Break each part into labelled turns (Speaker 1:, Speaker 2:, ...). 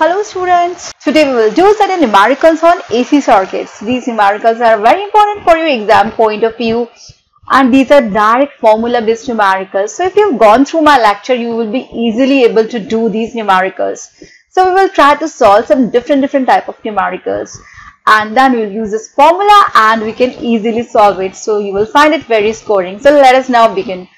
Speaker 1: Hello students, today we will do certain numericals on AC circuits. These numericals are very important for your exam point of view and these are direct formula based numericals. So if you've gone through my lecture, you will be easily able to do these numericals. So we will try to solve some different different type of numericals and then we'll use this formula and we can easily solve it. So you will find it very scoring. So let us now begin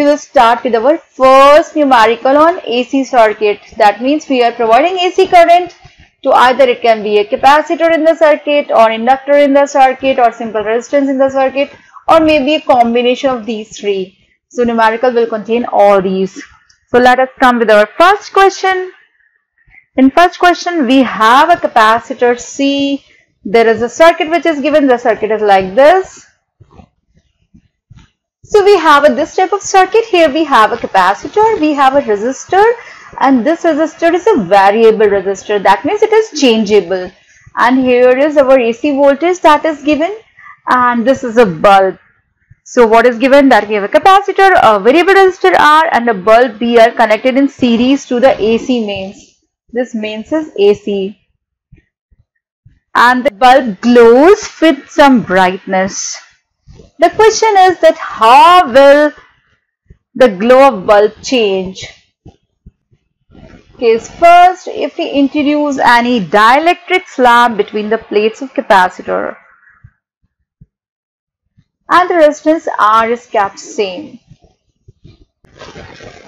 Speaker 1: we will start with our first numerical on AC circuit. That means we are providing AC current to either it can be a capacitor in the circuit or inductor in the circuit or simple resistance in the circuit or maybe a combination of these three. So numerical will contain all these. So let us come with our first question. In first question we have a capacitor C. There is a circuit which is given. The circuit is like this so we have a, this type of circuit. Here we have a capacitor, we have a resistor and this resistor is a variable resistor. That means it is changeable. And here is our AC voltage that is given and this is a bulb. So what is given that we have a capacitor, a variable resistor R and a bulb B are connected in series to the AC mains. This mains is AC. And the bulb glows with some brightness. The question is that how will the glow of bulb change? Okay, first if we introduce any dielectric slab between the plates of capacitor and the resistance R is kept same.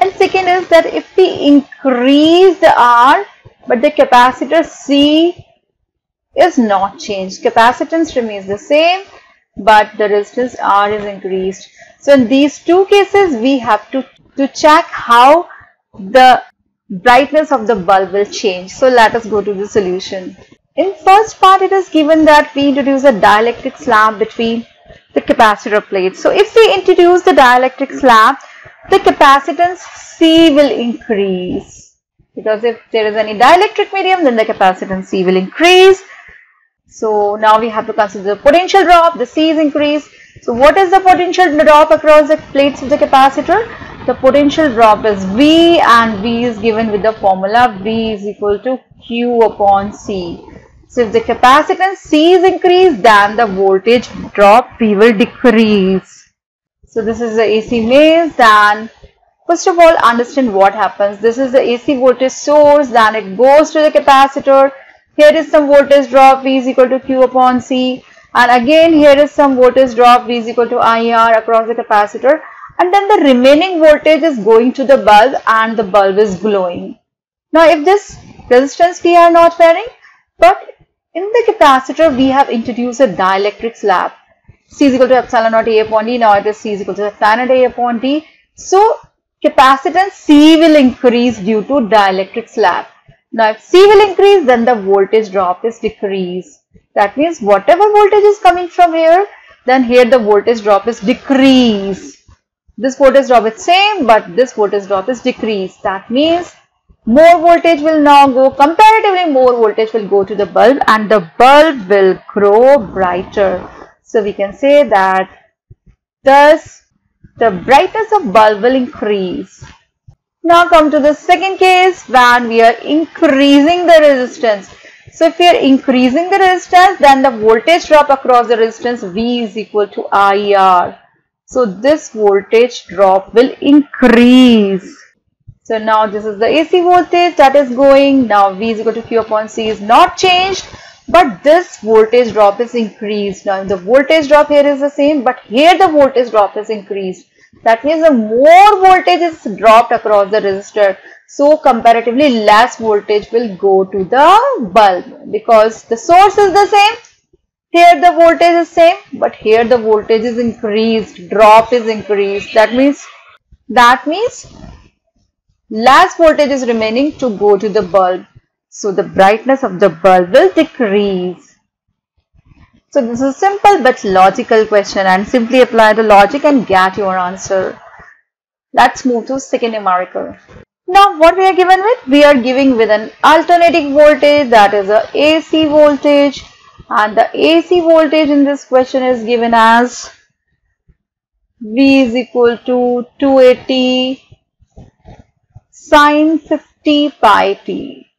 Speaker 1: And second is that if we increase the R but the capacitor C is not changed, capacitance remains the same but the resistance R is increased. So in these two cases we have to, to check how the brightness of the bulb will change. So let us go to the solution. In first part it is given that we introduce a dielectric slab between the capacitor plates. So if we introduce the dielectric slab, the capacitance C will increase. Because if there is any dielectric medium, then the capacitance C will increase so now we have to consider the potential drop, the C is increased. So what is the potential drop across the plates of the capacitor? The potential drop is V and V is given with the formula V is equal to Q upon C. So if the capacitance C is increased then the voltage drop V will decrease. So this is the AC mains then first of all understand what happens. This is the AC voltage source then it goes to the capacitor here is some voltage drop V is equal to Q upon C. And again here is some voltage drop V is equal to IR across the capacitor. And then the remaining voltage is going to the bulb and the bulb is glowing. Now if this resistance we are not varying but in the capacitor we have introduced a dielectric slab. C is equal to epsilon naught A upon D. Now it is C is equal to epsilon A upon D. So capacitance C will increase due to dielectric slab now if C will increase then the voltage drop is decrease. That means whatever voltage is coming from here then here the voltage drop is decrease. This voltage drop is same but this voltage drop is decrease. That means more voltage will now go comparatively more voltage will go to the bulb and the bulb will grow brighter. So we can say that thus the brightness of bulb will increase. Now come to the second case when we are increasing the resistance. So if we are increasing the resistance then the voltage drop across the resistance V is equal to IR. So this voltage drop will increase. So now this is the AC voltage that is going. Now V is equal to Q upon C is not changed but this voltage drop is increased. Now the voltage drop here is the same but here the voltage drop is increased. That means the more voltage is dropped across the resistor, so comparatively less voltage will go to the bulb because the source is the same. Here the voltage is same, but here the voltage is increased, drop is increased. That means that means less voltage is remaining to go to the bulb. So the brightness of the bulb will decrease. So this is a simple but logical question and simply apply the logic and get your answer. Let's move to second numerical. Now what we are given with? We are giving with an alternating voltage that is a AC voltage and the AC voltage in this question is given as V is equal to 280 sine 50 pi t.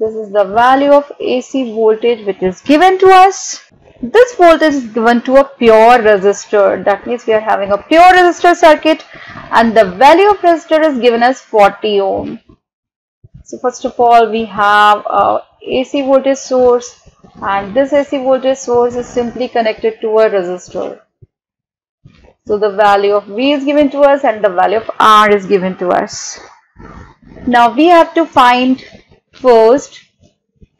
Speaker 1: This is the value of AC voltage which is given to us. This voltage is given to a pure resistor. That means we are having a pure resistor circuit and the value of resistor is given as 40 ohm. So first of all we have a AC voltage source and this AC voltage source is simply connected to a resistor. So the value of V is given to us and the value of R is given to us. Now we have to find first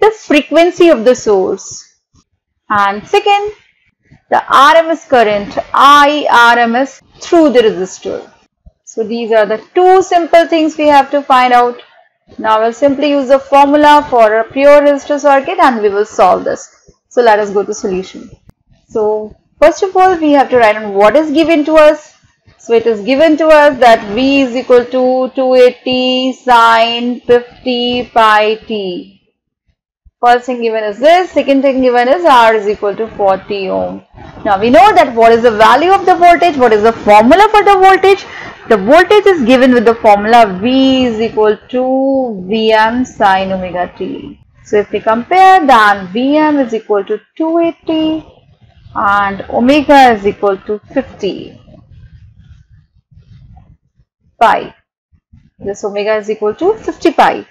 Speaker 1: the frequency of the source and second the RMS current I RMS through the resistor. So these are the two simple things we have to find out. Now we'll simply use the formula for a pure resistor circuit and we will solve this. So let us go to solution. So first of all we have to write on what is given to us. So it is given to us that V is equal to 280 sine 50 pi t First thing given is this, second thing given is R is equal to 40 ohm. Now we know that what is the value of the voltage, what is the formula for the voltage. The voltage is given with the formula V is equal to Vm sine omega t. So if we compare then Vm is equal to 280 and omega is equal to 50 pi. This omega is equal to 50 pi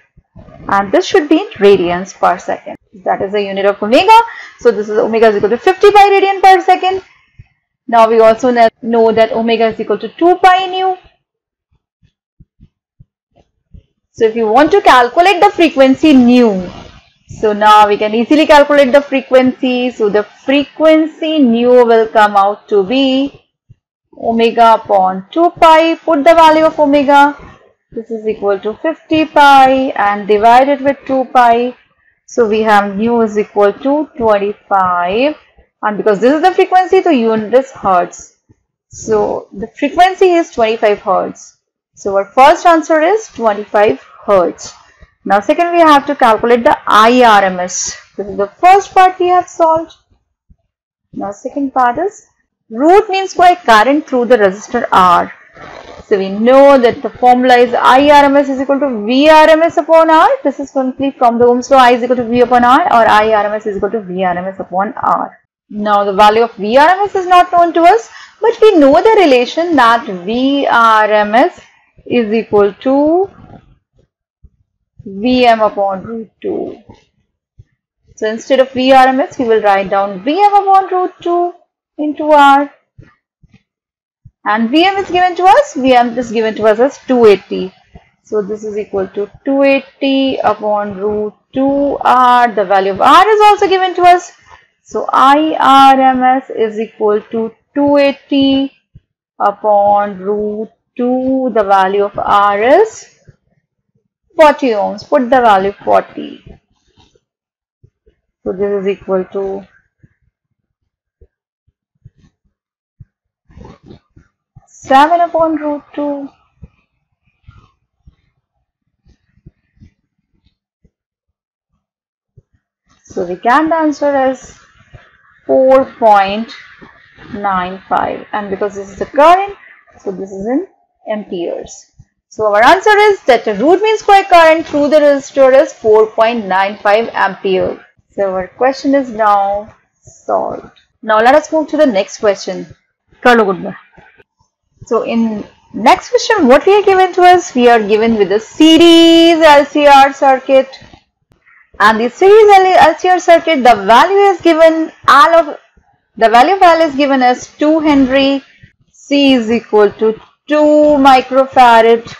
Speaker 1: and this should be in radians per second. That is the unit of omega. So this is omega is equal to 50 pi radian per second. Now we also know that omega is equal to 2 pi nu. So if you want to calculate the frequency nu, so now we can easily calculate the frequency. So the frequency nu will come out to be omega upon 2 pi. Put the value of omega this is equal to 50 pi and divided with 2 pi. So we have nu is equal to 25 and because this is the frequency the unit is hertz. So the frequency is 25 hertz. So our first answer is 25 hertz. Now second we have to calculate the IRMS. This is the first part we have solved. Now second part is root means square current through the resistor R. So we know that the formula is IRMS is equal to VRMS upon R. This is simply from the Ohm's law I is equal to V upon R or IRMS is equal to VRMS upon R. Now the value of VRMS is not known to us but we know the relation that VRMS is equal to Vm upon root 2. So instead of VRMS we will write down Vm upon root 2 into R and Vm is given to us, Vm is given to us as 280. So this is equal to 280 upon root 2r. The value of r is also given to us. So IRMS is equal to 280 upon root 2. The value of r is 40 ohms. Put the value 40. So this is equal to 7 upon root 2. So we can answer as 4.95 and because this is the current, so this is in amperes. So our answer is that the root mean square current through the resistor is 4.95 ampere. So our question is now solved. Now let us move to the next question. goodbye. So in next question, what we are given to us? We are given with a series LCR circuit. And the series LCR circuit, the value is given, L of, the value of L is given as 2 Henry, C is equal to 2 microfarad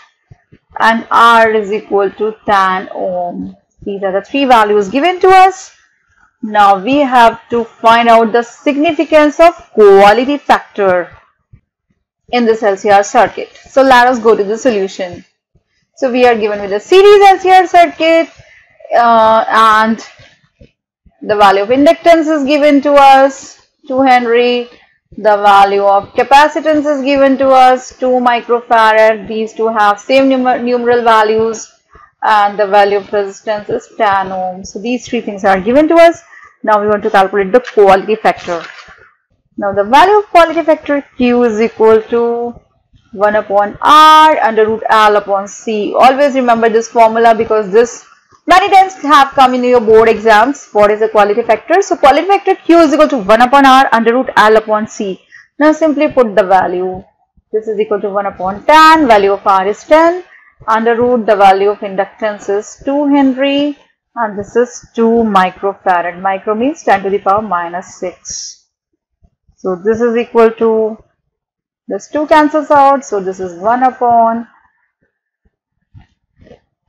Speaker 1: and R is equal to 10 ohm. These are the three values given to us. Now we have to find out the significance of quality factor in this LCR circuit. So let us go to the solution. So we are given with a series LCR circuit uh, and the value of inductance is given to us 2 Henry. The value of capacitance is given to us 2 microfarad. These two have same numer numeral values and the value of resistance is 10 ohm. So these three things are given to us. Now we want to calculate the quality factor. Now the value of quality factor Q is equal to 1 upon R under root L upon C. Always remember this formula because this Many times have come in your board exams. What is the quality factor? So quality factor Q is equal to 1 upon R under root L upon C. Now simply put the value. This is equal to 1 upon 10. Value of R is 10. Under root the value of inductance is 2 Henry and this is 2 microfarad. Micro means 10 to the power minus 6. So this is equal to this 2 cancels out. So this is 1 upon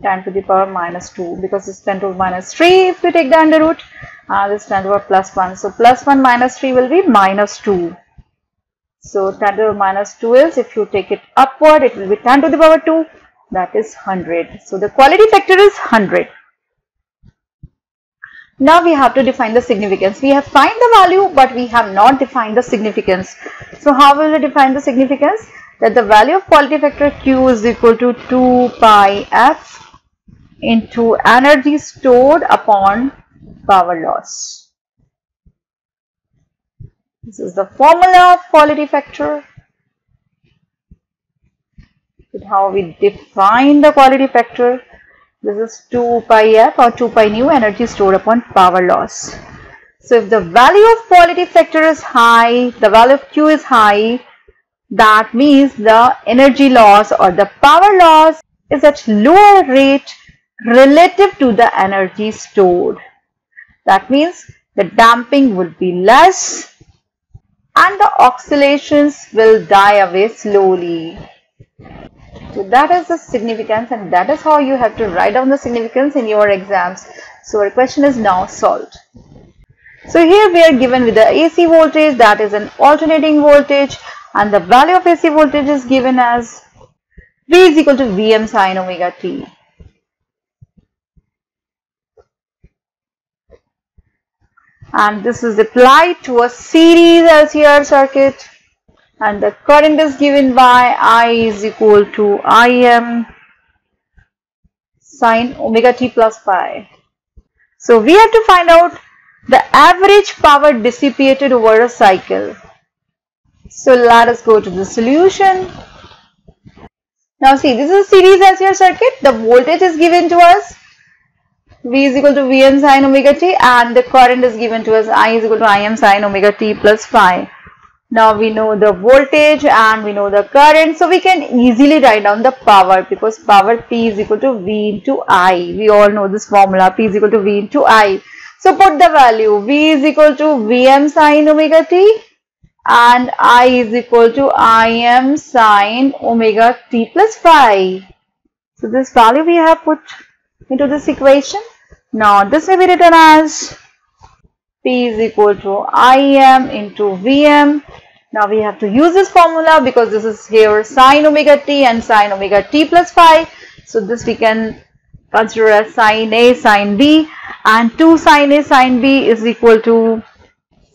Speaker 1: 10 to the power minus 2 because it's 10 to the minus 3 if we take the under root uh, this 10 to the power plus 1 so plus 1 minus 3 will be minus 2 so 10 to the minus 2 is if you take it upward it will be 10 to the power 2 that is 100 so the quality factor is 100 now we have to define the significance we have find the value but we have not defined the significance so how will we define the significance that the value of quality factor q is equal to 2 pi f into energy stored upon power loss. This is the formula of quality factor. With how we define the quality factor. This is 2 pi f or 2 pi nu energy stored upon power loss. So if the value of quality factor is high, the value of Q is high, that means the energy loss or the power loss is at lower rate relative to the energy stored. That means the damping will be less and the oscillations will die away slowly. So that is the significance and that is how you have to write down the significance in your exams. So our question is now solved. So here we are given with the AC voltage that is an alternating voltage and the value of AC voltage is given as V is equal to Vm sine omega t. and this is applied to a series LCR circuit and the current is given by I is equal to Im sine omega t plus phi. So we have to find out the average power dissipated over a cycle. So let us go to the solution. Now see this is a series LCR circuit. The voltage is given to us V is equal to Vm sine omega t and the current is given to us I is equal to Im sine omega t plus phi. Now we know the voltage and we know the current so we can easily write down the power because power P is equal to V into I. We all know this formula P is equal to V into I. So put the value V is equal to Vm sine omega t and I is equal to Im sine omega t plus phi. So this value we have put into this equation. Now this may be written as P is equal to Im into Vm. Now we have to use this formula because this is here sine omega t and sine omega t plus phi. So this we can consider as sine A sine B and 2 sine A sine B is equal to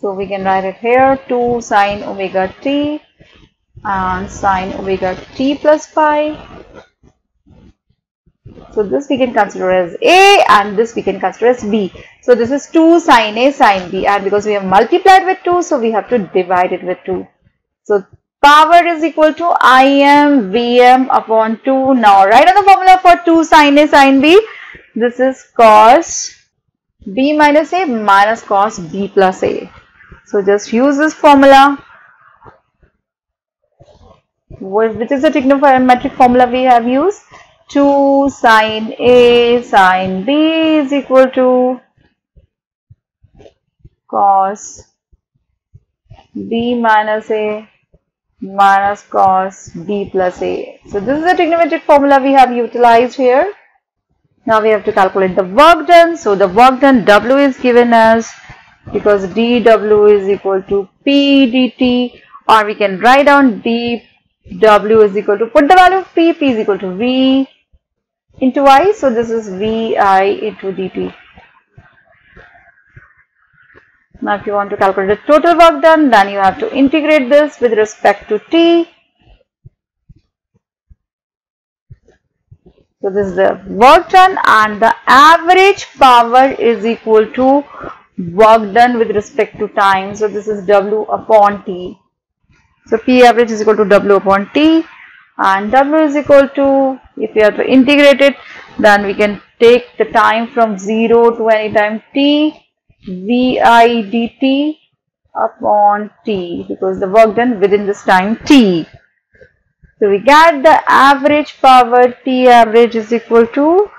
Speaker 1: so we can write it here 2 sine omega t and sine omega t plus phi so this we can consider as A and this we can consider as B. So this is 2 sine A sine B and because we have multiplied with 2 so we have to divide it with 2. So power is equal to Im Vm upon 2. Now write on the formula for 2 sine A sine B. This is cos B minus A minus cos B plus A. So just use this formula which is the trigonometric formula we have used 2 sine A sine B is equal to cos B minus A minus cos B plus A. So this is the trigonometric formula we have utilized here. Now we have to calculate the work done. So the work done W is given as because dW is equal to P dt or we can write down dW is equal to put the value of P, P is equal to V into i. So this is vi into dt. Now if you want to calculate the total work done, then you have to integrate this with respect to t. So this is the work done and the average power is equal to work done with respect to time. So this is W upon T. So P average is equal to W upon T and W is equal to if you have to integrate it then we can take the time from 0 to any time t vi dt upon t because the work done within this time t. So we get the average power t average is equal to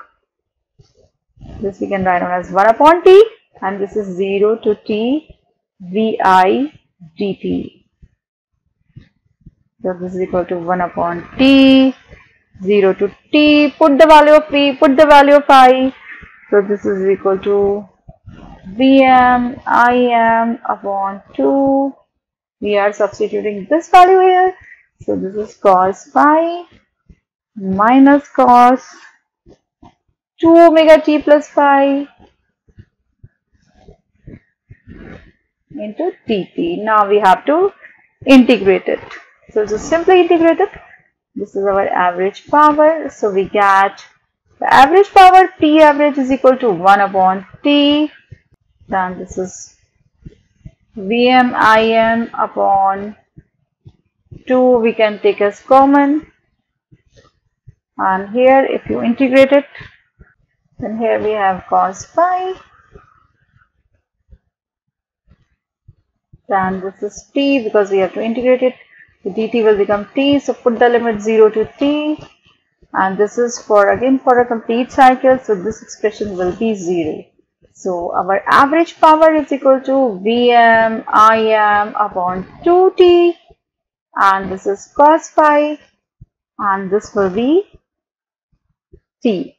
Speaker 1: this we can write down as 1 upon t and this is 0 to t vi dt. So this is equal to 1 upon t 0 to t put the value of v put the value of i so this is equal to Vm Im upon 2. We are substituting this value here. So this is cos phi minus cos 2 omega t plus phi into dt. Now we have to integrate it. So just simply integrate it. This is our average power. So we get the average power T average is equal to 1 upon T. Then this is Vm Im upon 2 we can take as common. And here if you integrate it then here we have cos phi. Then this is t because we have to integrate it dt will become t so put the limit 0 to t. And this is for again for a complete cycle so this expression will be 0 so our average power is equal to Vm Im upon 2t and this is cos phi. And this will be t.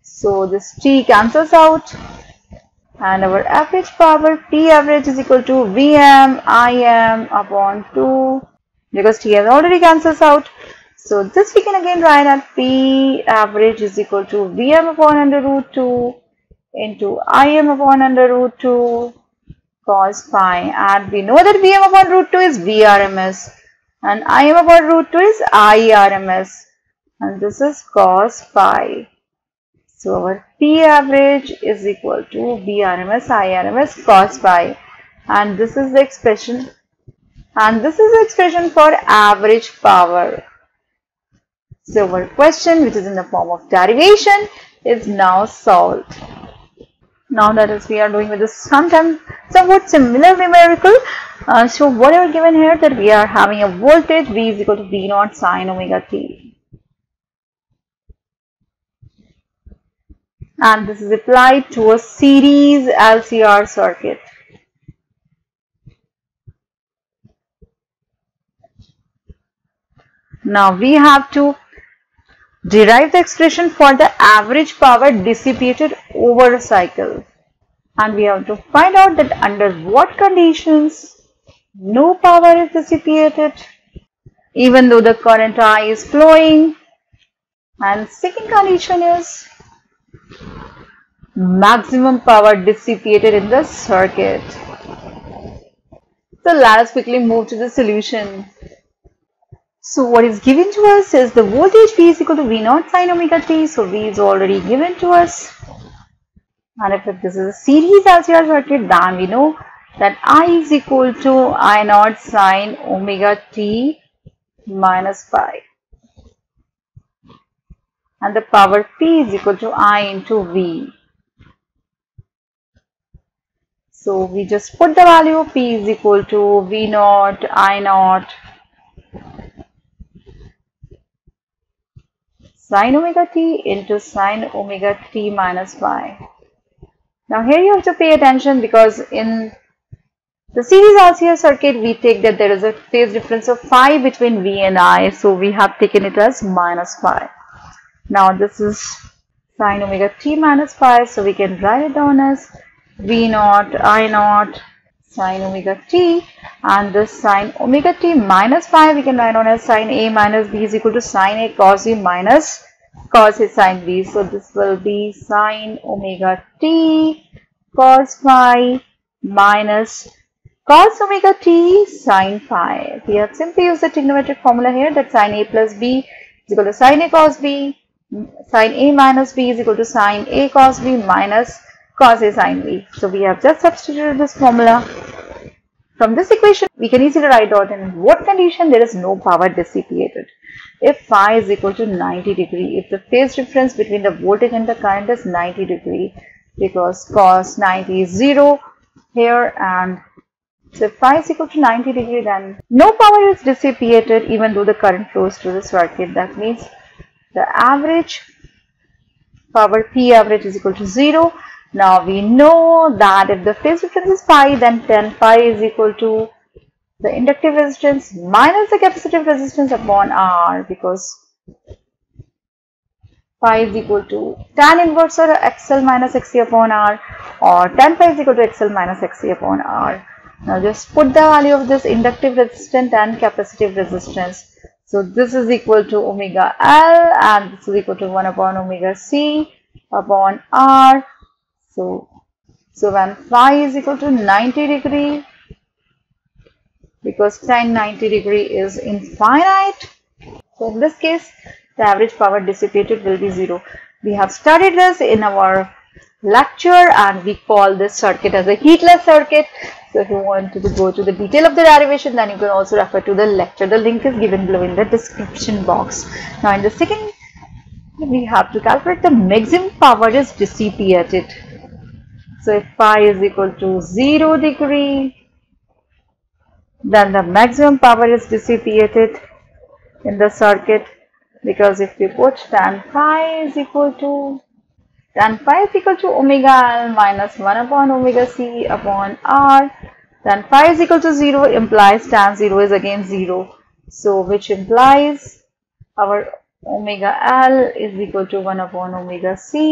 Speaker 1: So this t cancels out and our average power P average is equal to Vm Im upon 2 because t has already cancels out. So this we can again write as P average is equal to Vm upon under root 2 into Im upon under root 2 cos phi and we know that Vm upon root 2 is Vrms and Im upon root 2 is Irms and this is cos phi. So our P average is equal to Vrms Irms cos phi and this is the expression and this is the expression for average power. So our question which is in the form of derivation is now solved. Now that is we are doing with this sometimes somewhat similar numerical. Uh, so whatever given here that we are having a voltage v is equal to v naught sine omega t and this is applied to a series LCR circuit now we have to Derive the expression for the average power dissipated over a cycle. And we have to find out that under what conditions no power is dissipated even though the current I is flowing. And second condition is maximum power dissipated in the circuit. So let us quickly move to the solution. So what is given to us is the voltage V is equal to V naught sine omega t. So V is already given to us. And if this is a series LCR circuit, then we know that I is equal to I naught sine omega t minus phi. And the power P is equal to I into V. So we just put the value of P is equal to V naught, I naught sine omega t into sine omega t minus phi. Now here you have to pay attention because in the series LCR circuit we take that there is a phase difference of phi between V and I so we have taken it as minus phi. Now this is sine omega t minus phi so we can write it down as V naught I naught sine omega t and this sine omega t minus phi we can write on as sine a minus b is equal to sine a cos b minus cos a sine b. So this will be sine omega t cos phi minus cos omega t sine phi. We have simply used the trigonometric formula here that sine a plus b is equal to sine a cos b sine a minus b is equal to sine a cos b minus cos a sine b. So we have just substituted this formula From this equation, we can easily write out in what condition there is no power dissipated. If phi is equal to 90 degree, if the phase difference between the voltage and the current is 90 degree, because cos 90 is 0 here and so if phi is equal to 90 degree then no power is dissipated even though the current flows through the circuit. That means the average power P average is equal to 0. Now we know that if the phase difference is pi then tan phi is equal to the inductive resistance minus the capacitive resistance upon R because phi is equal to tan inverse or XL minus XC upon R or tan phi is equal to XL minus XC upon R. Now just put the value of this inductive resistance and capacitive resistance. So this is equal to omega L and this is equal to 1 upon omega C upon R. So, so when phi is equal to 90 degree because tan 90 degree is infinite. So in this case the average power dissipated will be 0. We have studied this in our lecture and we call this circuit as a wattless circuit. So if you want to go to the detail of the derivation then you can also refer to the lecture. The link is given below in the description box. Now in the second we have to calculate the maximum power is dissipated. So if phi is equal to 0 degree then the maximum power is dissipated in the circuit because if we put tan phi is equal to tan phi is equal to omega l minus 1 upon omega c upon r then phi is equal to 0 implies tan 0 is again 0 so which implies our omega l is equal to 1 upon omega c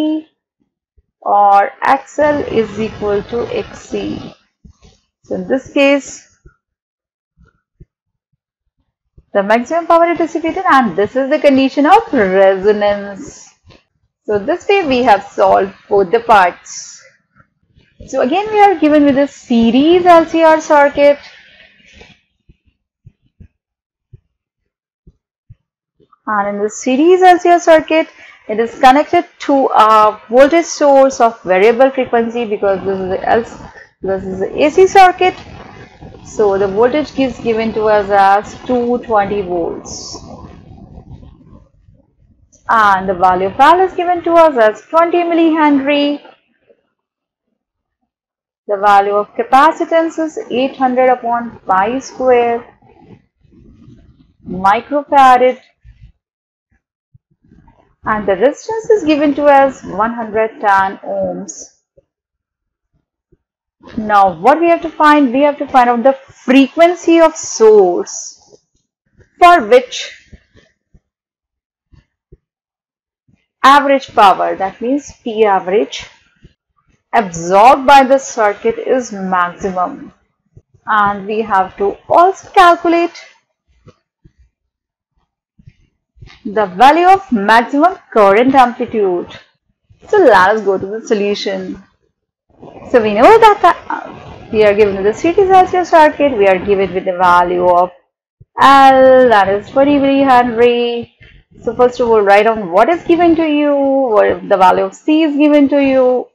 Speaker 1: or xl is equal to xc so in this case the maximum power is dissipated and this is the condition of resonance. So this way we have solved both the parts. So again we are given with a series LCR circuit. And in the series LCR circuit it is connected to a voltage source of variable frequency because this is a, this is the AC circuit so the voltage is given to us as 220 volts. And the value of L is given to us as 20 millihenry. The value of capacitance is 800 upon pi square microfarad and the resistance is given to us 110 ohms. Now what we have to find? We have to find out the frequency of source for which average power that means P average absorbed by the circuit is maximum and we have to also calculate the value of maximum current amplitude. So let us go to the solution. So we know that uh, we are given the series LCR circuit, we are given with the value of L that is 20 millihenry. So first of all write down what is given to you, what if the value of C is given to you.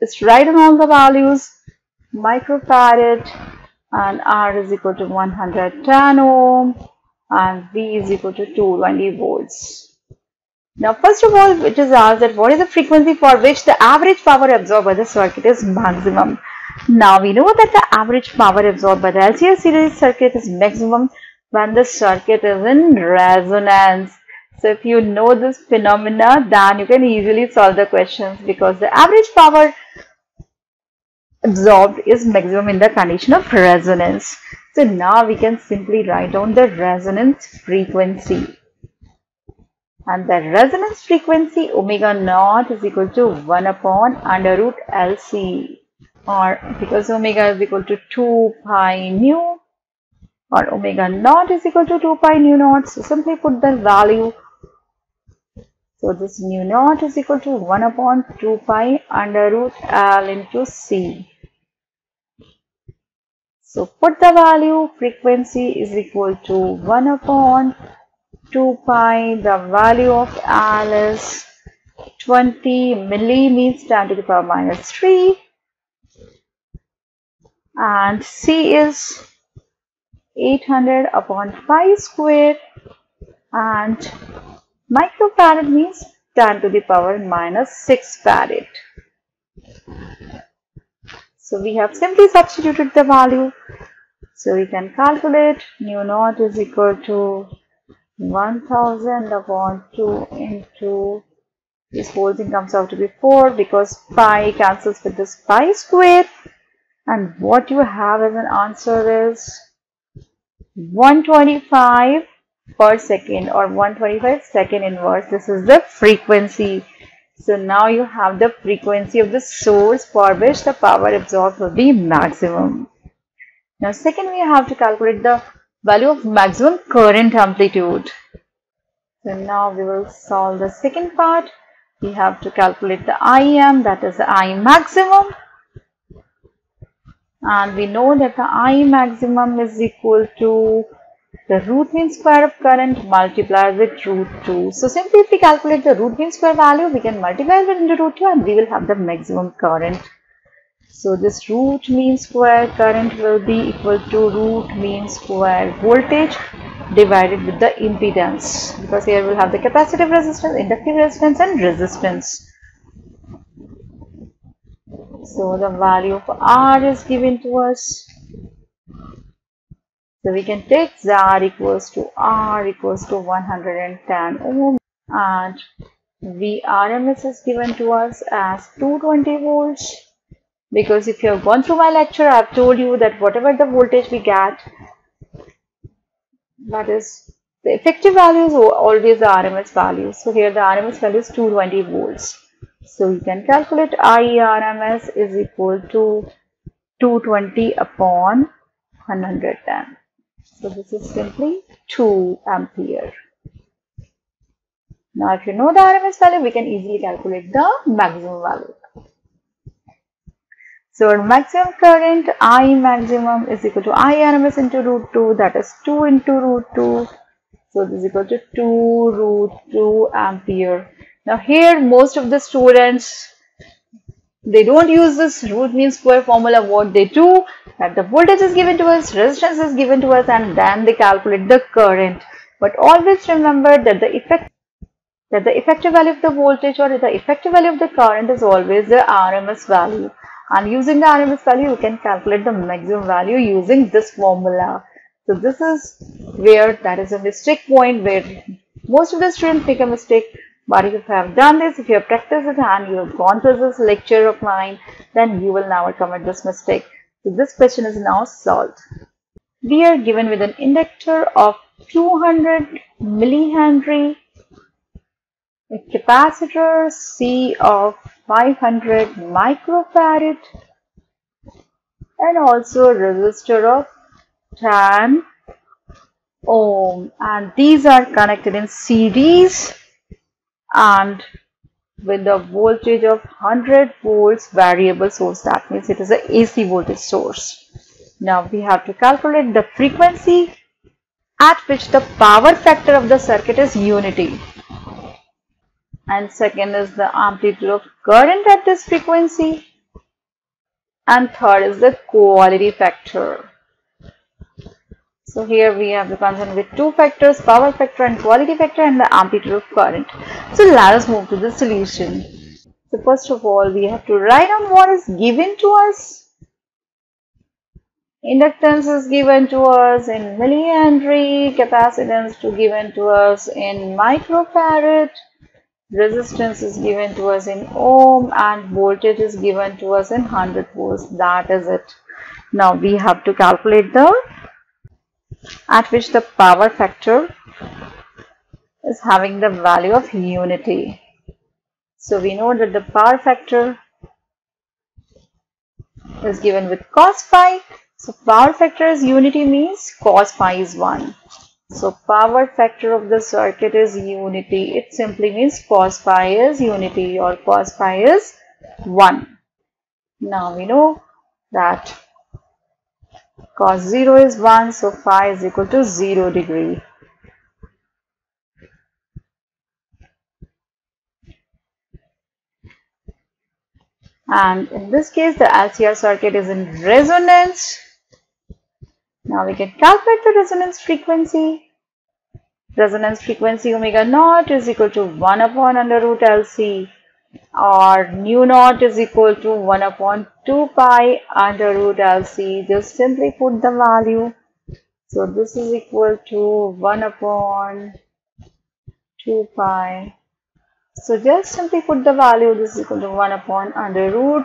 Speaker 1: Just write down all the values, microfarad and R is equal to 110 ohm and V is equal to 220 volts. Now first of all it is asked that what is the frequency for which the average power absorbed by the circuit is maximum. Now we know that the average power absorbed by the LCR series circuit is maximum when the circuit is in resonance. So if you know this phenomena then you can easily solve the questions because the average power absorbed is maximum in the condition of resonance. So now we can simply write down the resonance frequency and the resonance frequency omega naught is equal to 1 upon under root LC or because omega is equal to 2 pi nu or omega naught is equal to 2 pi nu naught. So simply put the value. So this nu naught is equal to 1 upon 2 pi under root L into C. So put the value frequency is equal to 1 upon 2 pi. The value of L is 20 milli means 10 to the power minus 3 and C is 800 upon pi square. And microfarad means 10 to the power minus 6 farad. So we have simply substituted the value. So we can calculate nu naught is equal to 1000 upon 2 into this whole thing comes out to be 4 because pi cancels with this pi square and what you have as an answer is 125 per second or 125 second inverse. This is the frequency. So now you have the frequency of the source for which the power absorbed will be maximum. Now second we have to calculate the value of maximum current amplitude. So now we will solve the second part. We have to calculate the IM that is the I maximum and we know that the I maximum is equal to the root mean square of current multiplied with root 2. So simply if we calculate the root mean square value, we can multiply it into root 2 and we will have the maximum current. So this root mean square current will be equal to root mean square voltage divided with the impedance because here we'll have the capacitive resistance, inductive resistance and resistance. So the value of R is given to us. So we can take ZR equals to R equals to 110 ohm and Vrms is given to us as 220 volts because if you have gone through my lecture I have told you that whatever the voltage we get that is the effective value is always the RMS value. So here the RMS value is 220 volts. So you can calculate IRMS is equal to 220 upon 110. So this is simply 2 ampere. Now if you know the RMS value, we can easily calculate the maximum value. So maximum current I maximum is equal to I RMS into root 2 that is 2 into root 2. So this is equal to 2 root 2 ampere. Now here most of the students they don't use this root mean square formula. What they do that the voltage is given to us resistance is given to us and then they calculate the current. But always remember that the effect that the effective value of the voltage or the effective value of the current is always the RMS value. And using the RMS value you can calculate the maximum value using this formula. So this is where that is a mistake point where most of the students make a mistake but if you have done this, if you have practiced it and you have gone through this lecture of mine, then you will never commit this mistake. So this question is now solved. We are given with an inductor of 200 millihenry, a capacitor C of 500 microfarad, and also a resistor of 10 ohm. And these are connected in series and with the voltage of 100 volts variable source that means it is a AC voltage source. Now we have to calculate the frequency at which the power factor of the circuit is unity and second is the amplitude of current at this frequency and third is the quality factor. So here we have the concern with two factors, power factor and quality factor and the amplitude of current. So let us move to the solution. So first of all, we have to write down what is given to us. Inductance is given to us in millihenry, capacitance to given to us in microfarad, resistance is given to us in ohm and voltage is given to us in 100 volts. That is it. Now we have to calculate the at which the power factor is having the value of unity. So we know that the power factor is given with cos phi. So power factor is unity means cos phi is 1. So power factor of the circuit is unity. It simply means cos phi is unity or cos phi is 1. Now we know that cos 0 is 1 so phi is equal to 0 degree and in this case the LCR circuit is in resonance. Now we can calculate the resonance frequency. Resonance frequency omega naught is equal to 1 upon under root LC or nu naught is equal to 1 upon 2 pi under root LC. Just simply put the value. So this is equal to 1 upon 2 pi so just simply put the value this is equal to 1 upon under root.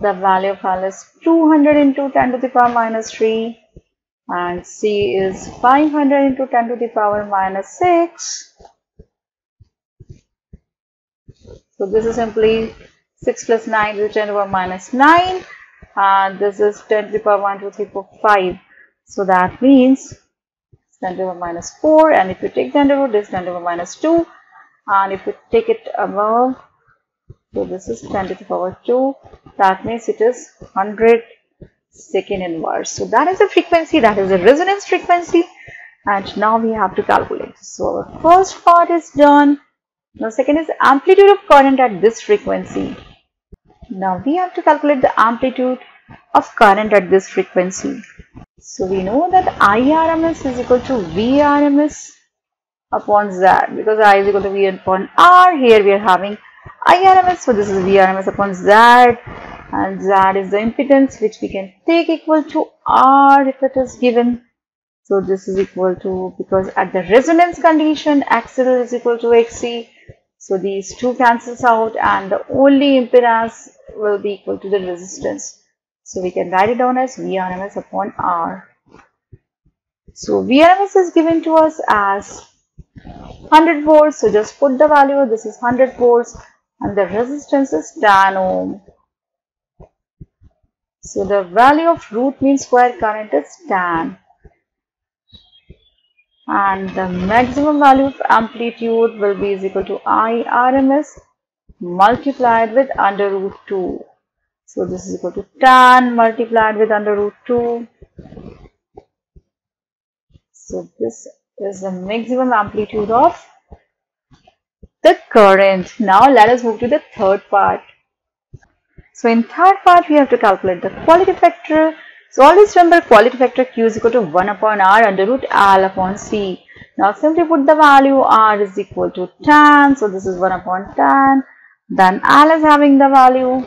Speaker 1: The value of L is 200 into 10 to the power minus 3 and C is 500 into 10 to the power minus 6. So this is simply 6 plus 9 is 10 to the power minus 9 and this is 10 to the power 1, 2, 3, 4, 5. So that means 10 to the power minus 4 and if you take the under root this is 10 to the power minus 2 and if we take it above so this is 10 to the power 2 that means it is 100 second inverse. So that is the frequency that is the resonance frequency. And now we have to calculate. So our first part is done now second is amplitude of current at this frequency now we have to calculate the amplitude of current at this frequency so we know that IRMS is equal to VRMS upon Z because I is equal to V upon R. Here we are having IRMS. So this is VRMS upon Z and Z is the impedance which we can take equal to R if it is given. So this is equal to because at the resonance condition XL is equal to XC. So these two cancels out and the only impedance will be equal to the resistance. So we can write it down as VRMS upon R. So VRMS is given to us as 100 volts so just put the value this is 100 volts and the resistance is 10 ohm so the value of root mean square current is 10 and the maximum value of amplitude will be is equal to I RMS multiplied with under root 2 so this is equal to tan multiplied with under root 2 so this is the maximum amplitude of the current. Now let us move to the third part. So in third part we have to calculate the quality factor. So always remember quality factor Q is equal to 1 upon R under root L upon C. Now simply put the value R is equal to 10. So this is 1 upon 10. Then L is having the value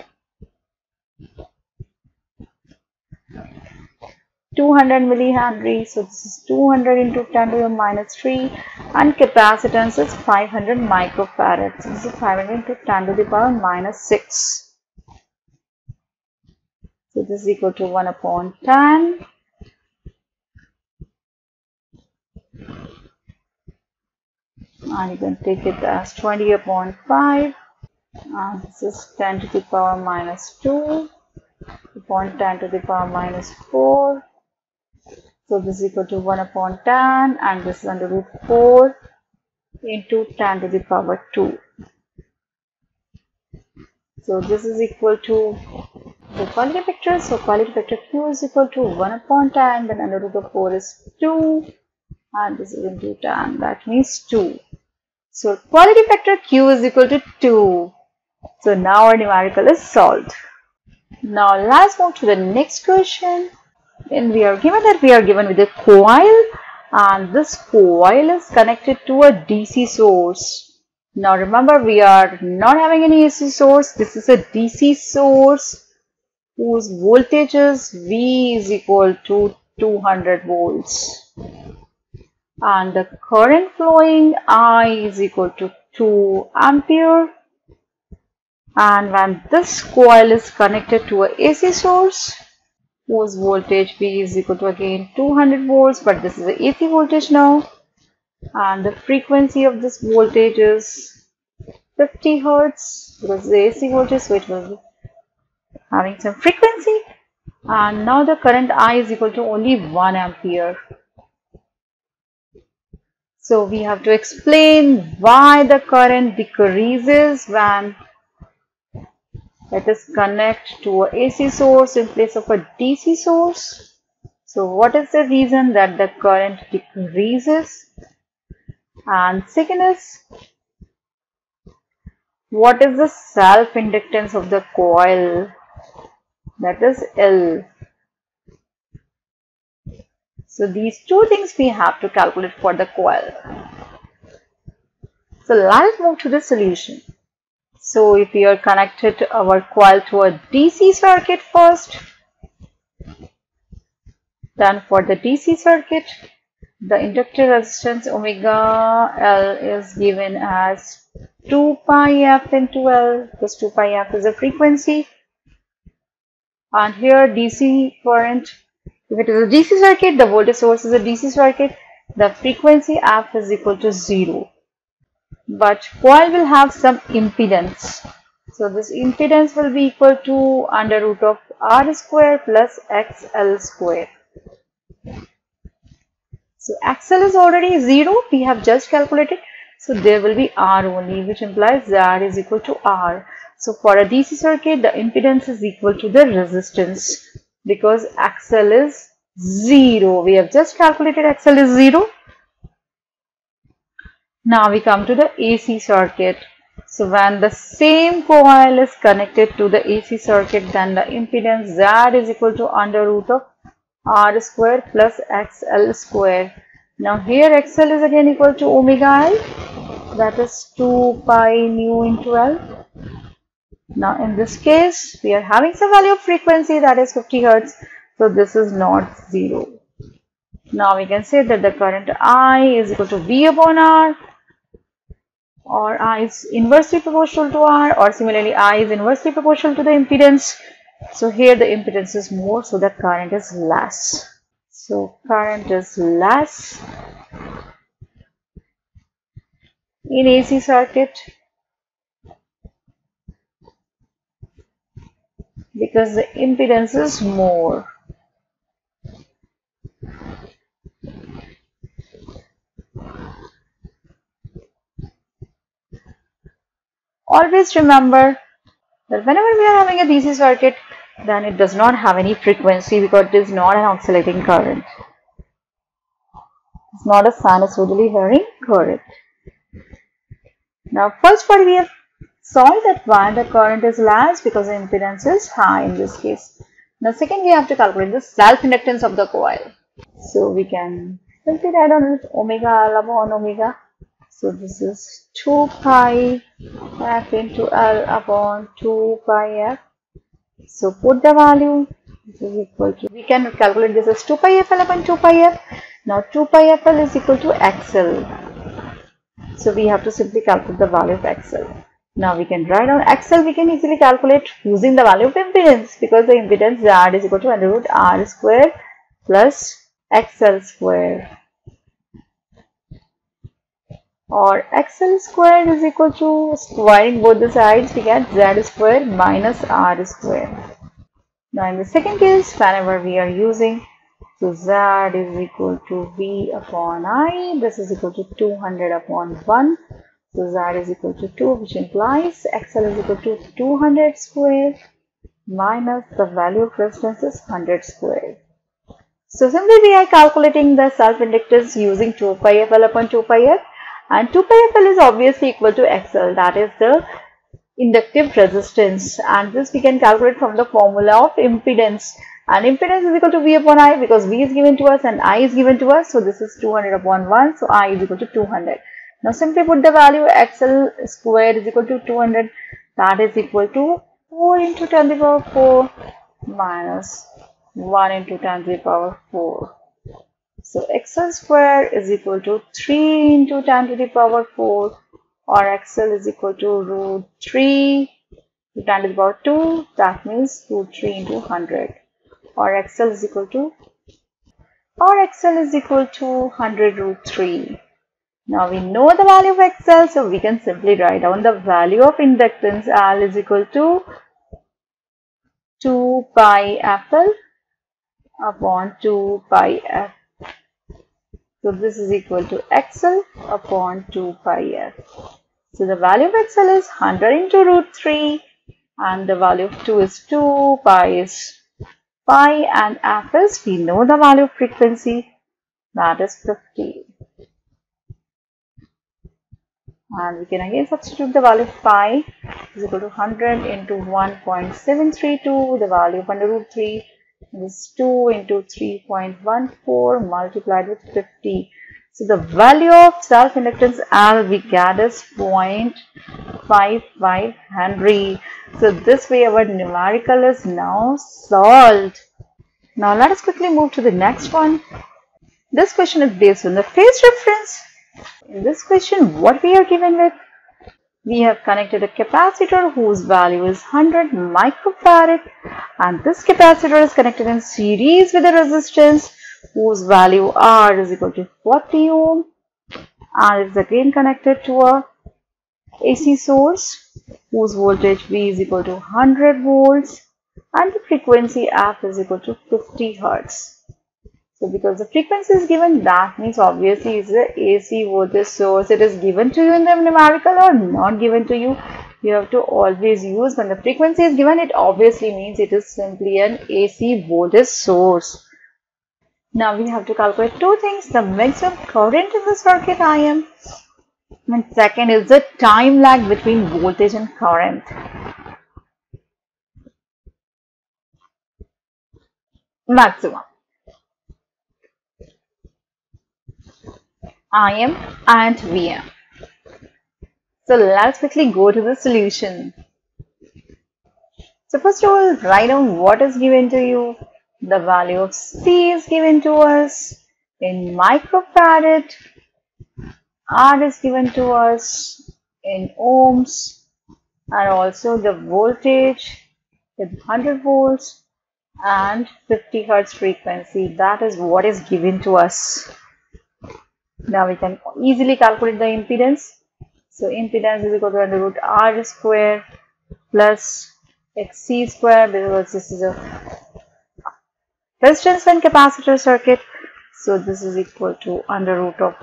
Speaker 1: 200 millihenry so this is 200 into 10 to the minus 3 and capacitance is 500 microfarad so this is 500 into 10 to the power minus 6 so this is equal to 1 upon 10 and you can take it as 20 upon 5 and this is 10 to the power minus 2 upon 10 to the power minus 4 so this is equal to 1 upon 10 and this is under root 4 into 10 to the power 2. So this is equal to the quality factor. So quality factor Q is equal to 1 upon tan, then under root of 4 is 2 and this is into 10 that means 2. So quality factor Q is equal to 2. So now our numerical is solved. Now let's move to the next question when we are given that we are given with a coil and this coil is connected to a DC source. Now remember we are not having any AC source. This is a DC source whose voltage is V is equal to 200 volts. And the current flowing I is equal to 2 ampere. And when this coil is connected to a AC source whose voltage V is equal to again 200 volts but this is the AC voltage now. And the frequency of this voltage is 50 hertz. Because the AC voltage it was having some frequency and now the current I is equal to only 1 ampere. So we have to explain why the current decreases when let us connect to a AC source in place of a DC source. So what is the reason that the current decreases? And second is what is the self inductance of the coil that is L. So these two things we have to calculate for the coil. So let's move to the solution. So if we are connected our coil to a DC circuit first then for the DC circuit the inductive resistance omega L is given as 2 pi f into L because 2 pi f is a frequency and here DC current if it is a DC circuit the voltage source is a DC circuit the frequency f is equal to 0 but coil will have some impedance so this impedance will be equal to under root of r square plus xl square so XL is already 0. We have just calculated. So there will be R only which implies Z is equal to R. So for a DC circuit the impedance is equal to the resistance because XL is 0. We have just calculated XL is 0. Now we come to the AC circuit. So when the same coil is connected to the AC circuit then the impedance Z is equal to under root of r square plus xl square. Now here xl is again equal to omega l that is 2 pi nu into l. Now in this case we are having some value of frequency that is 50 hertz so this is not 0. Now we can say that the current I is equal to V upon R or I is inversely proportional to R or similarly I is inversely proportional to the impedance so here the impedance is more, so the current is less. So current is less in AC circuit because the impedance is more. Always remember that whenever we are having a DC circuit, then it does not have any frequency because it is not an oscillating current. It's not a sinusoidally varying current. Now first what we have solved that why the current is less because the impedance is high in this case. Now second we have to calculate the self-inductance of the coil. So we can simply write on omega L upon omega. So this is 2 pi f into L upon 2 pi f so put the value, this is equal to, we can calculate this as 2 pi FL upon 2 pi F. Now 2 pi FL is equal to XL. So we have to simply calculate the value of XL. Now we can write on XL, we can easily calculate using the value of impedance because the impedance Z is equal to under root R square plus XL square. Or XL squared is equal to squaring both the sides. We get Z squared minus R squared. Now in the second case whenever we are using so Z is equal to V upon I. This is equal to 200 upon 1 so Z is equal to 2 which implies XL is equal to 200 squared minus the value of resistance is 100 squared. So simply we are calculating the self-inductance using 2 pi FL upon 2 pi F and 2 pi FL is obviously equal to XL that is the inductive resistance and this we can calculate from the formula of impedance and impedance is equal to V upon I because V is given to us and I is given to us so this is 200 upon 1 so I is equal to 200. Now simply put the value XL square is equal to 200 that is equal to 4 into 10 to the power 4 minus 1 into 10 to the power 4 so xl square is equal to 3 into 10 to the power 4 or xl is equal to root 3 to 10 to the power 2 that means root 3 into 100 or xl is equal to or xl is equal to 100 root 3. Now we know the value of xl so we can simply write down the value of inductance L is equal to 2 pi FL upon 2 pi F so this is equal to XL upon 2 pi F. So the value of XL is 100 into root 3 and the value of 2 is 2, pi is pi and F is, we know the value of frequency that is 50. And we can again substitute the value of pi is equal to 100 into 1.732 the value of under root 3 is 2 into 3.14 multiplied with 50 so the value of self-inductance L we get is 0.55 Henry. So this way our numerical is now solved. Now let us quickly move to the next one. This question is based on the phase difference. In this question, what we are given with? We have connected a capacitor whose value is 100 microfarad and this capacitor is connected in series with a resistance whose value R is equal to 40 ohm and it is again connected to a AC source whose voltage V is equal to 100 volts and the frequency F is equal to 50 hertz. So because the frequency is given, that means obviously it's the AC voltage source. It is given to you in the numerical or not given to you. You have to always use when the frequency is given, it obviously means it is simply an AC voltage source. Now we have to calculate two things, the maximum current in the circuit IM and second is the time lag between voltage and current. Maximum. IM and VM. So let's quickly go to the solution. So first of all, write down what is given to you. The value of C is given to us in microfarad. R is given to us in ohms and also the voltage with 100 volts and 50 hertz frequency. That is what is given to us. Now we can easily calculate the impedance. So impedance is equal to under root R square plus XC square because this is a resistance and capacitor circuit. So this is equal to under root of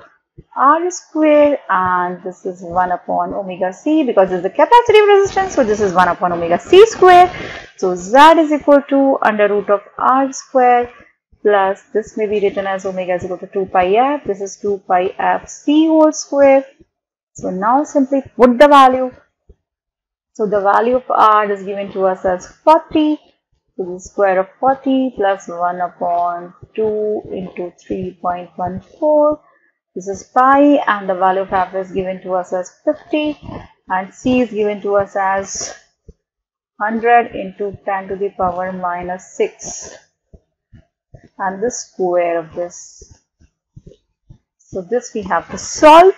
Speaker 1: R square and this is 1 upon omega C because this is the capacitive resistance. So this is 1 upon omega C square. So Z is equal to under root of R square plus this may be written as omega is equal to 2 pi f. This is 2 pi f c whole square. So now simply put the value. So the value of r is given to us as 40. So the square of 40 plus 1 upon 2 into 3.14. This is pi and the value of f is given to us as 50 and c is given to us as 100 into 10 to the power minus 6 and the square of this. So this we have to solve.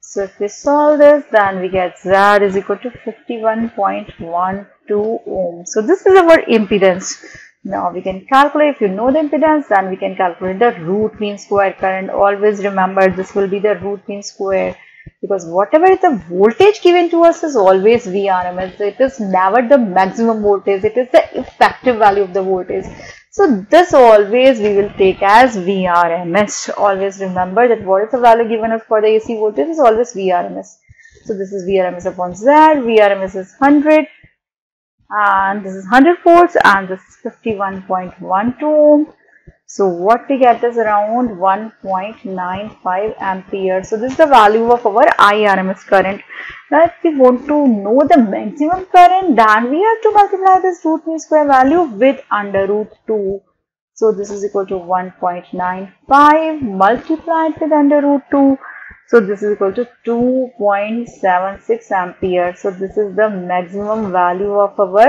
Speaker 1: So if we solve this, then we get Z is equal to 51.12 ohm. So this is our impedance. Now we can calculate, if you know the impedance, then we can calculate the root mean square current. Always remember this will be the root mean square because whatever the voltage given to us is always VRMS. It is never the maximum voltage. It is the effective value of the voltage. So this always we will take as VRMS. Always remember that what is the value given us for the AC voltage is always VRMS. So this is VRMS upon Z. VRMS is 100 and this is 100 volts and this is 51.12 ohm. So what we get is around 1.95 ampere. So this is the value of our IRMS current. Now if we want to know the maximum current then we have to multiply this root mean square value with under root 2. So this is equal to 1.95 multiplied with under root 2. So this is equal to 2.76 ampere. So this is the maximum value of our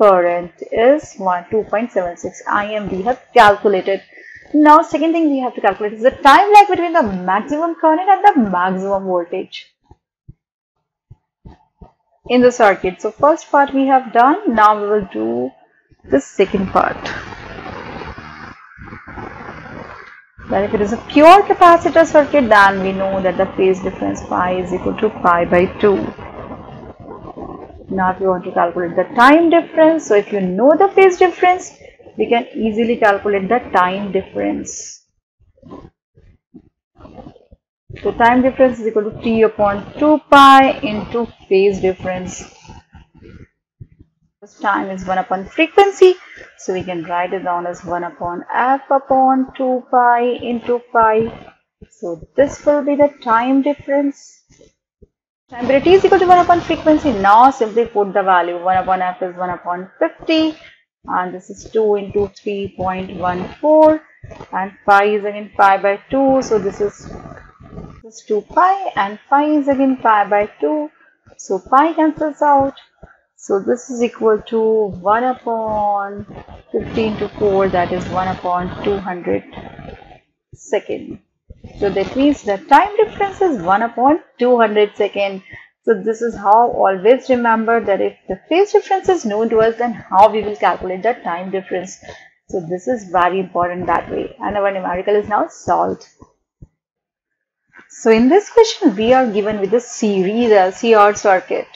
Speaker 1: current is 2.76 IM we have calculated. Now second thing we have to calculate is the time lag between the maximum current and the maximum voltage in the circuit. So first part we have done. Now we will do the second part. Then if it is a pure capacitor circuit then we know that the phase difference phi is equal to pi by 2. Now if you want to calculate the time difference, so if you know the phase difference, we can easily calculate the time difference. So time difference is equal to T upon 2 pi into phase difference. This time is 1 upon frequency, so we can write it down as 1 upon f upon 2 pi into phi. So this will be the time difference Time period t is equal to 1 upon frequency. Now simply put the value 1 upon f is 1 upon 50 and this is 2 into 3.14 and phi is again pi by 2 so this is this is 2 pi. And phi is again pi by 2 so pi cancels out. So this is equal to 1 upon 15 to 4 that is 1 upon 200 second so that means the time difference is 1 upon 200 second so this is how always remember that if the phase difference is known to us, then how we will calculate the time difference. So this is very important that way and our numerical is now solved. So in this question, we are given with a series uh, LCR circuit.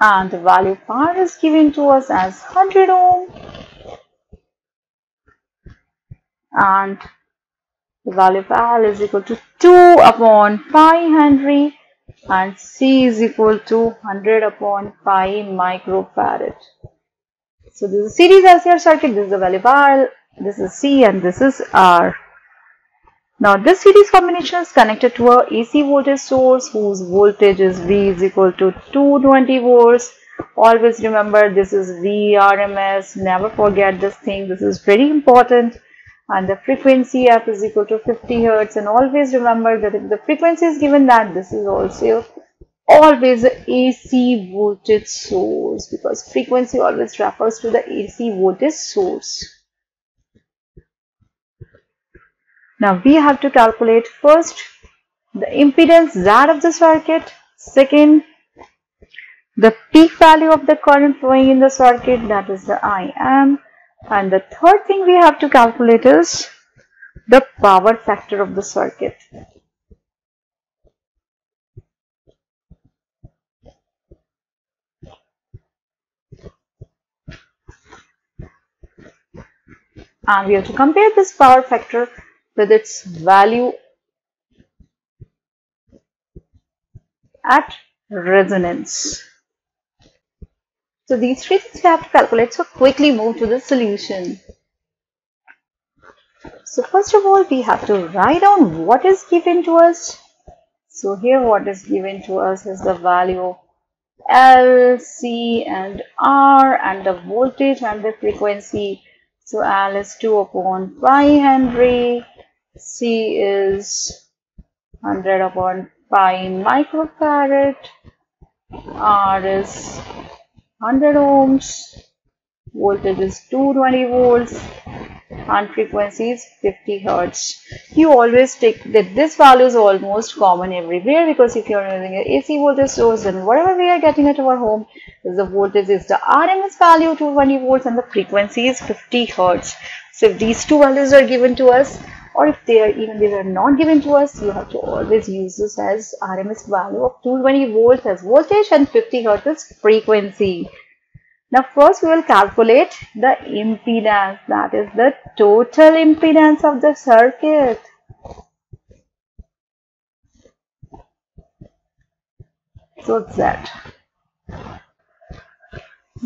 Speaker 1: And the value power is given to us as 100 ohm and the value of L is equal to 2 upon pi Henry and C is equal to 100 upon pi microfarad. So this is series LCR circuit, this is the value of R, this is C and this is R. Now this series combination is connected to a AC voltage source whose voltage is V is equal to 220 volts. Always remember this is VRMS, never forget this thing, this is very important and the frequency f is equal to 50 hertz and always remember that if the frequency is given that this is also always AC voltage source because frequency always refers to the AC voltage source. Now we have to calculate first the impedance Z of the circuit, second the peak value of the current flowing in the circuit that is the IM and the third thing we have to calculate is the power factor of the circuit. And we have to compare this power factor with its value at resonance. So these three things we have to calculate. So quickly move to the solution. So first of all, we have to write down what is given to us. So here what is given to us is the value of L, C and R and the voltage and the frequency. So L is 2 upon pi Henry, C is 100 upon pi microfarad, R is 100 ohms. Voltage is 220 volts. And frequency is 50 hertz. You always take that this value is almost common everywhere because if you're using an AC voltage source then whatever we are getting at our home is the voltage is the RMS value 220 volts and the frequency is 50 hertz. So if these two values are given to us or if they are even they are not given to us you have to always use this as RMS value of 220 volts as voltage and 50 hertz as frequency. Now first we will calculate the impedance that is the total impedance of the circuit. So that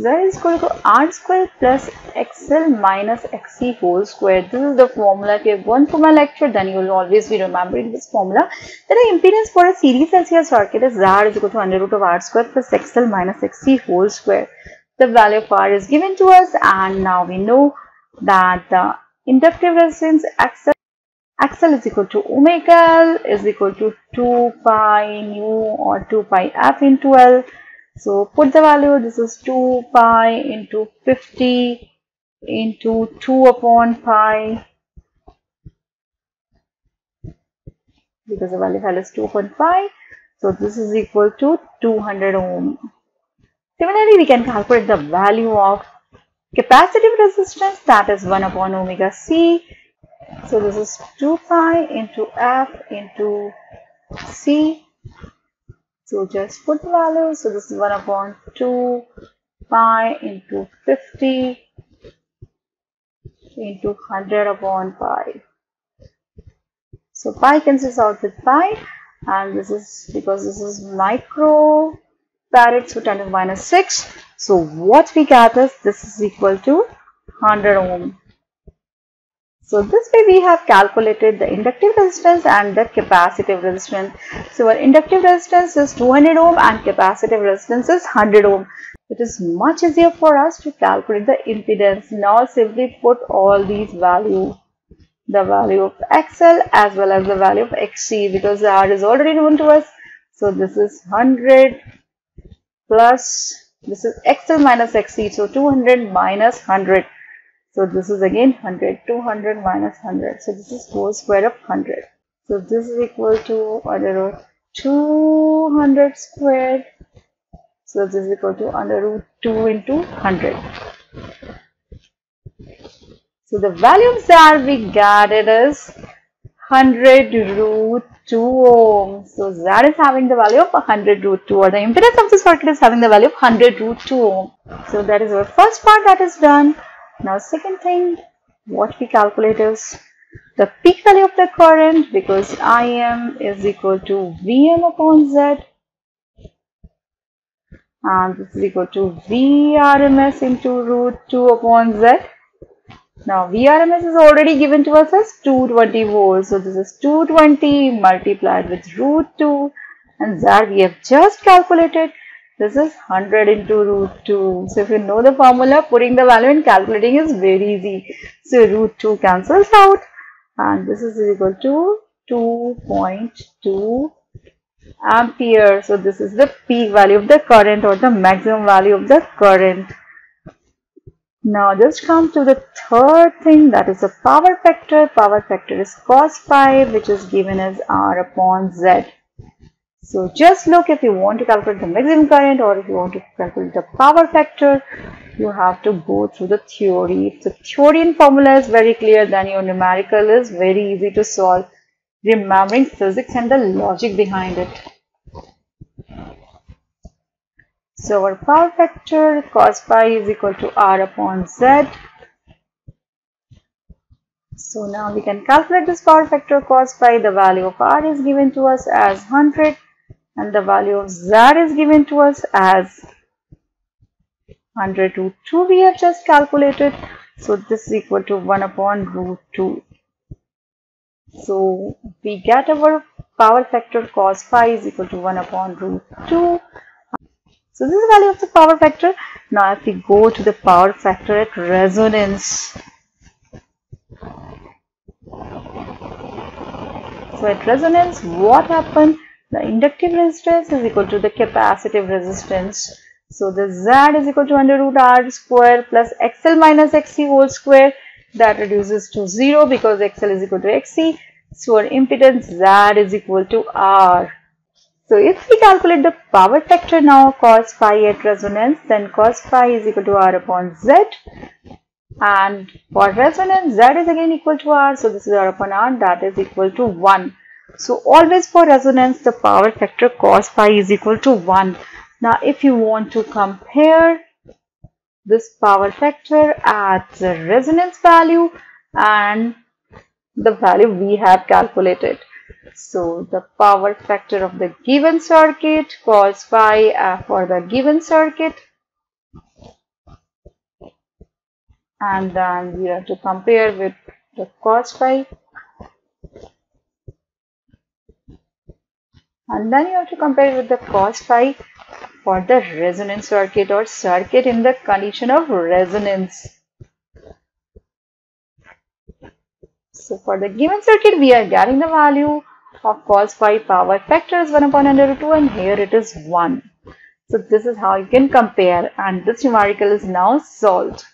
Speaker 1: Z is equal to R square plus XL minus XC whole square. This is the formula. If you have gone through my lecture, then you will always be remembering this formula. Then the impedance for a series LCR circuit is Z is equal to under root of R square plus XL minus XC whole square. The value of R is given to us and now we know that the inductive resistance XL XL is equal to omega L is equal to 2 pi nu or 2 pi f into L so put the value, this is 2 pi into 50 into 2 upon pi because the value file is 2 upon pi. So this is equal to 200 ohm. Similarly, we can calculate the value of capacitive resistance that is 1 upon omega c. So this is 2 pi into f into c so just put the value. So this is 1 upon 2 pi into 50 into 100 upon pi. So pi cancels out with pi and this is because this is micro farad so 10 to the minus 6. So what we get is this is equal to 100 ohm. So this way we have calculated the inductive resistance and the capacitive resistance. So our inductive resistance is 200 ohm and capacitive resistance is 100 ohm. It is much easier for us to calculate the impedance. Now simply put all these value, the value of XL as well as the value of XC because R is already known to us. So this is 100 plus, this is XL minus XC. So 200 minus 100 so this is again 100, 200 minus 100. So this is whole square of 100. So this is equal to under root 200 squared. So this is equal to under root 2 into 100. So the values that we got it is 100 root 2 ohm. So that is having the value of 100 root 2 or the impedance of the circuit is having the value of 100 root 2 ohm. So that is our first part that is done. Now second thing what we calculate is the peak value of the current because Im is equal to Vm upon Z and this is equal to Vrms into root 2 upon Z. Now Vrms is already given to us as 220 volts. So this is 220 multiplied with root 2 and Z we have just calculated this is 100 into root 2. So if you know the formula, putting the value and calculating is very easy. So root 2 cancels out and this is equal to 2.2 ampere. So this is the peak value of the current or the maximum value of the current. Now just come to the third thing that is the power factor. Power factor is cos phi which is given as R upon Z. So just look if you want to calculate the maximum current or if you want to calculate the power factor, you have to go through the theory. If the theory and formula is very clear, then your numerical is very easy to solve, remembering physics and the logic behind it. So our power factor cos phi is equal to R upon Z. So now we can calculate this power factor cos phi. The value of R is given to us as 100 and the value of z is given to us as 100 root 2 we have just calculated. So this is equal to 1 upon root 2. So we get our power factor cos phi is equal to 1 upon root 2. So this is the value of the power factor. Now if we go to the power factor at resonance. So at resonance what happened? the inductive resistance is equal to the capacitive resistance. So the Z is equal to under root R square plus XL minus XC whole square that reduces to 0 because XL is equal to XC. So our impedance Z is equal to R. So if we calculate the power factor now cos phi at resonance then cos phi is equal to R upon Z and for resonance Z is again equal to R so this is R upon R that is equal to 1. So always for resonance the power factor cos phi is equal to 1. Now if you want to compare this power factor at the resonance value and the value we have calculated. So the power factor of the given circuit cos phi uh, for the given circuit. And then we have to compare with the cos phi. And then you have to compare with the cos phi for the resonance circuit or circuit in the condition of resonance. So for the given circuit we are getting the value of cos phi power factor is 1 upon under root 2 and here it is 1. So this is how you can compare and this numerical is now solved.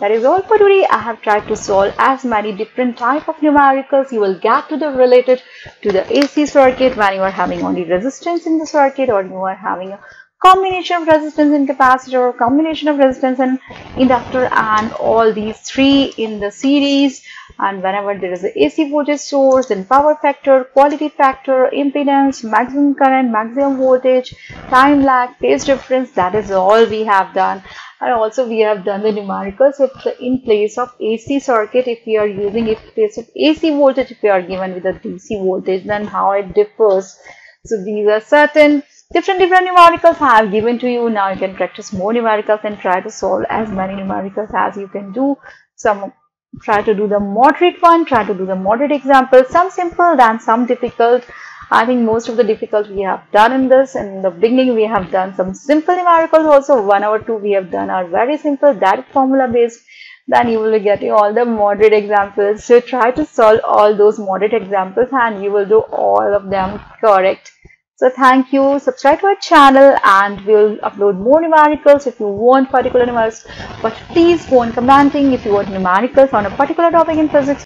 Speaker 1: That is all for today. I have tried to solve as many different type of numericals you will get to the related to the AC circuit when you are having only resistance in the circuit or you are having a combination of resistance and capacitor combination of resistance and inductor and all these three in the series. And whenever there is a AC voltage source then power factor, quality factor, impedance, maximum current, maximum voltage, time lag, phase difference that is all we have done. And also we have done the numericals if in place of AC circuit. If we are using if place of AC voltage if we are given with a DC voltage then how it differs. So these are certain different different numericals I have given to you now you can practice more numericals and try to solve as many numericals as you can do some try to do the moderate one try to do the moderate example some simple than some difficult I think most of the difficult we have done in this. In the beginning, we have done some simple numericals also. One or two we have done are very simple, that formula based. Then you will be getting all the moderate examples. So try to solve all those moderate examples and you will do all of them correct. So thank you. Subscribe to our channel and we'll upload more numericals if you want particular numerals. But please go on commenting if you want numericals on a particular topic in physics.